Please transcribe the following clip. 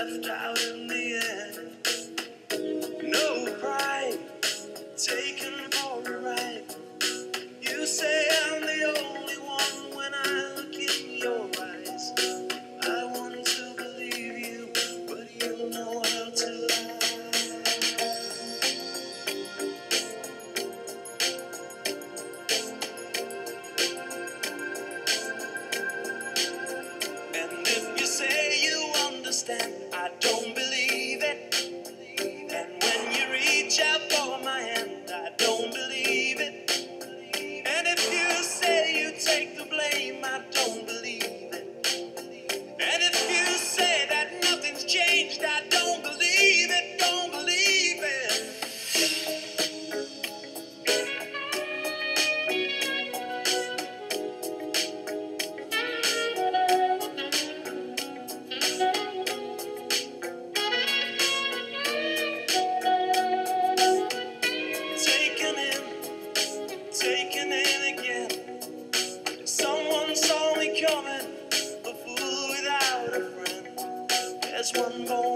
left out in don't believe one born